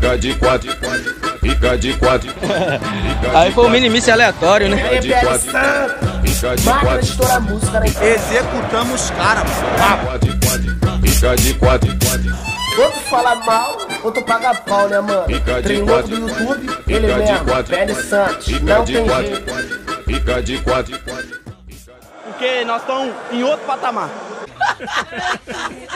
fica de quatro, fica de quatro. Aí foi um mini aleatório, né? Aí, né? de quatro, Fica de quatro, estourar música, né? Executamos os caras, mano. fica de quatro, Outro fala mal, outro paga pau, né, mano? Fica de quatro. do YouTube, ele Fica de mesmo, quatro. PL Santos. Não de tem quatro, jeito. fica de quatro. Porque nós estamos em outro patamar.